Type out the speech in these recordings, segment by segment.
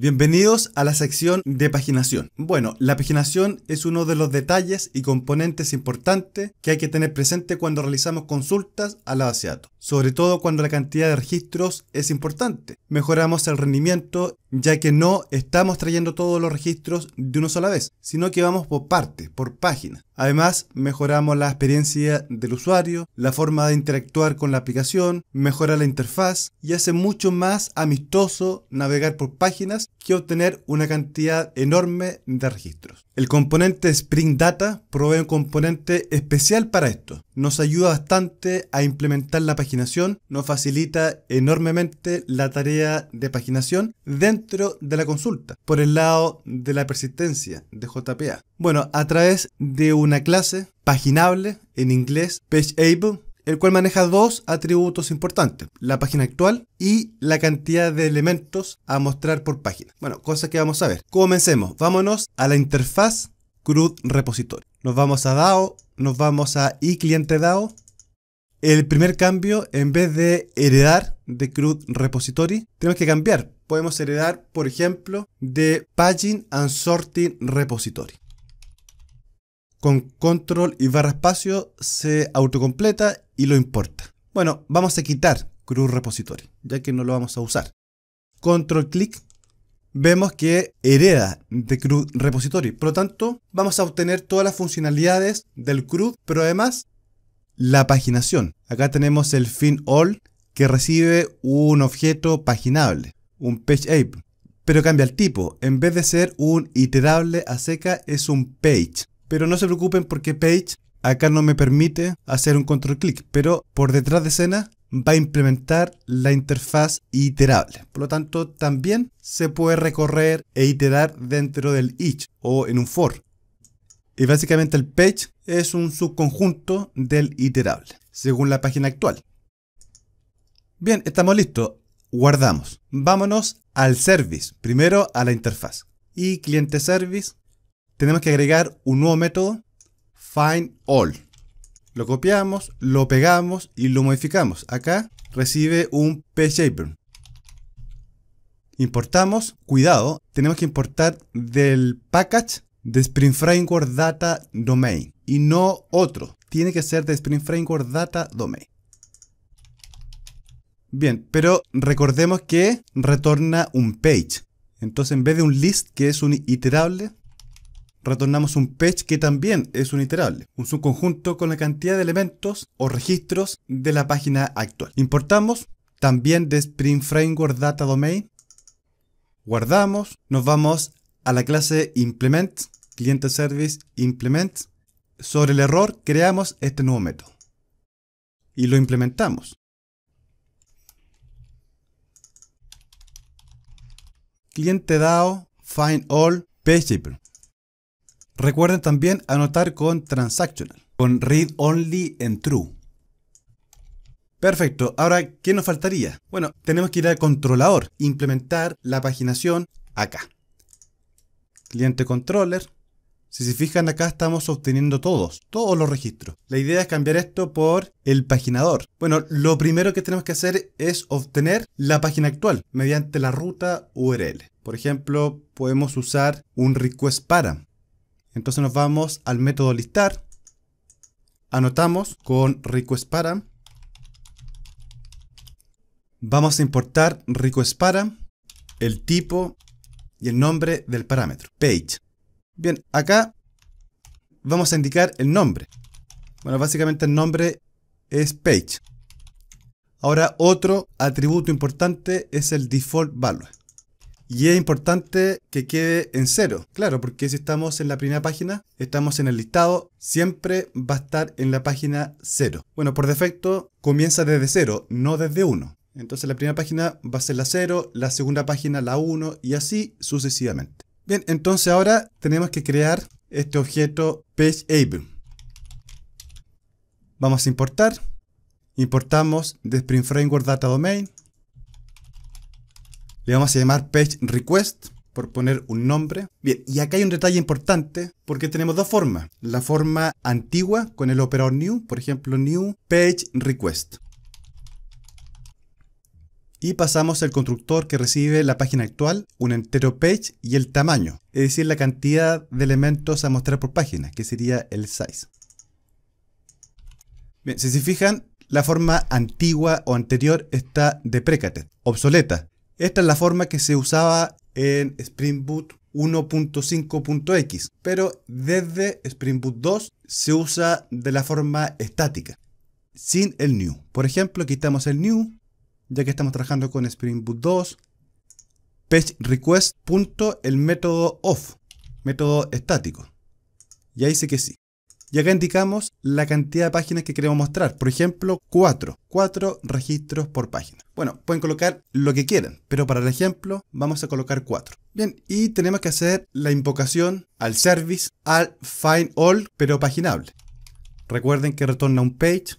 Bienvenidos a la sección de paginación. Bueno, la paginación es uno de los detalles y componentes importantes que hay que tener presente cuando realizamos consultas a la base de datos, sobre todo cuando la cantidad de registros es importante. Mejoramos el rendimiento ya que no estamos trayendo todos los registros de una sola vez, sino que vamos por partes, por páginas. Además, mejoramos la experiencia del usuario, la forma de interactuar con la aplicación, mejora la interfaz y hace mucho más amistoso navegar por páginas que obtener una cantidad enorme de registros. El componente Spring Data provee un componente especial para esto. Nos ayuda bastante a implementar la paginación, nos facilita enormemente la tarea de paginación dentro de la consulta, por el lado de la persistencia de JPA. Bueno, a través de una clase paginable en inglés, PageAble, el cual maneja dos atributos importantes, la página actual y la cantidad de elementos a mostrar por página. Bueno, cosas que vamos a ver. Comencemos, vámonos a la interfaz CRUD Repository. Nos vamos a DAO, nos vamos a iCliente DAO. El primer cambio, en vez de heredar de CRUD Repository, tenemos que cambiar. Podemos heredar, por ejemplo, de Paging and Sorting Repository con control y barra espacio se autocompleta y lo importa. Bueno, vamos a quitar Cruz Repository, ya que no lo vamos a usar. Control clic, vemos que hereda de Cruz Repository. Por lo tanto, vamos a obtener todas las funcionalidades del CRUD, pero además la paginación. Acá tenemos el fin all que recibe un objeto paginable, un page pero cambia el tipo. En vez de ser un iterable a seca, es un page. Pero no se preocupen porque Page acá no me permite hacer un control clic, pero por detrás de escena va a implementar la interfaz iterable. Por lo tanto, también se puede recorrer e iterar dentro del each o en un for. Y básicamente el page es un subconjunto del iterable, según la página actual. Bien, estamos listos. Guardamos. Vámonos al service. Primero a la interfaz. Y cliente service tenemos que agregar un nuevo método, findAll. Lo copiamos, lo pegamos y lo modificamos. Acá recibe un pshaper. Importamos, cuidado, tenemos que importar del package de Spring Framework Data Domain y no otro. Tiene que ser de Spring Framework Data Domain. Bien, pero recordemos que retorna un page. Entonces en vez de un list que es un iterable, retornamos un page que también es un iterable, un subconjunto con la cantidad de elementos o registros de la página actual. Importamos también de Spring Framework Data Domain, guardamos, nos vamos a la clase implement, cliente service implement, sobre el error creamos este nuevo método y lo implementamos. Cliente DAO find all. Recuerden también anotar con transactional, con read only en true. Perfecto, ahora, ¿qué nos faltaría? Bueno, tenemos que ir al controlador, implementar la paginación acá. Cliente controller. Si se fijan acá estamos obteniendo todos, todos los registros. La idea es cambiar esto por el paginador. Bueno, lo primero que tenemos que hacer es obtener la página actual mediante la ruta URL. Por ejemplo, podemos usar un request para. Entonces nos vamos al método listar, anotamos con request para, vamos a importar request para, el tipo y el nombre del parámetro, page. Bien, acá vamos a indicar el nombre. Bueno, básicamente el nombre es page. Ahora otro atributo importante es el default value. Y es importante que quede en cero, claro, porque si estamos en la primera página, estamos en el listado, siempre va a estar en la página cero. Bueno, por defecto comienza desde cero, no desde uno. Entonces la primera página va a ser la 0, la segunda página la 1 y así sucesivamente. Bien, entonces ahora tenemos que crear este objeto PageAble. Vamos a importar. Importamos de Spring Framework Data Domain. Le vamos a llamar page request por poner un nombre. Bien, y acá hay un detalle importante porque tenemos dos formas. La forma antigua con el operador new, por ejemplo, new page request. y pasamos el constructor que recibe la página actual, un entero page y el tamaño, es decir, la cantidad de elementos a mostrar por página, que sería el size. Bien, si se fijan, la forma antigua o anterior está deprecated, obsoleta. Esta es la forma que se usaba en Spring Boot 1.5.x, pero desde Spring Boot 2 se usa de la forma estática, sin el new. Por ejemplo, quitamos el new, ya que estamos trabajando con Spring Boot 2, page request. el método off, método estático. Y ahí sí que sí. Y acá indicamos la cantidad de páginas que queremos mostrar. Por ejemplo, 4. 4 registros por página. Bueno, pueden colocar lo que quieran, pero para el ejemplo vamos a colocar 4. Bien, y tenemos que hacer la invocación al service, al find all, pero paginable. Recuerden que retorna un page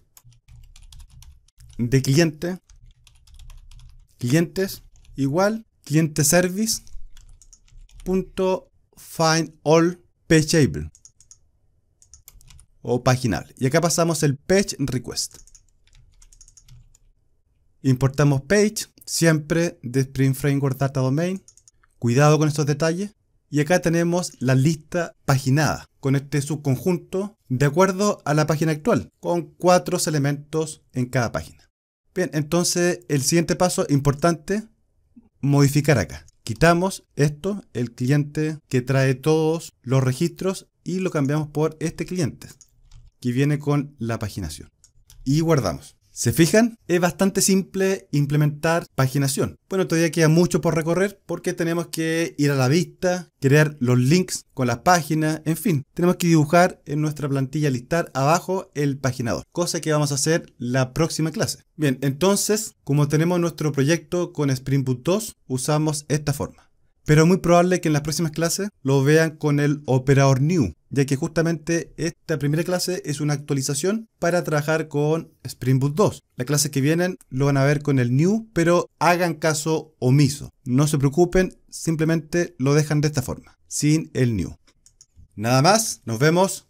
de cliente, clientes, igual, cliente service, punto find all pageable o paginable. Y acá pasamos el page request. Importamos page, siempre de Spring Framework Data Domain. Cuidado con estos detalles. Y acá tenemos la lista paginada con este subconjunto de acuerdo a la página actual, con cuatro elementos en cada página. Bien, entonces el siguiente paso importante, modificar acá. Quitamos esto, el cliente que trae todos los registros y lo cambiamos por este cliente que viene con la paginación. Y guardamos. ¿Se fijan? Es bastante simple implementar paginación. Bueno, todavía queda mucho por recorrer porque tenemos que ir a la vista, crear los links con las páginas, en fin, tenemos que dibujar en nuestra plantilla listar abajo el paginador, cosa que vamos a hacer la próxima clase. Bien, entonces, como tenemos nuestro proyecto con Spring Boot 2, usamos esta forma pero es muy probable que en las próximas clases lo vean con el operador new, ya que justamente esta primera clase es una actualización para trabajar con Spring Boot 2. Las clases que vienen lo van a ver con el new, pero hagan caso omiso. No se preocupen, simplemente lo dejan de esta forma, sin el new. Nada más, nos vemos.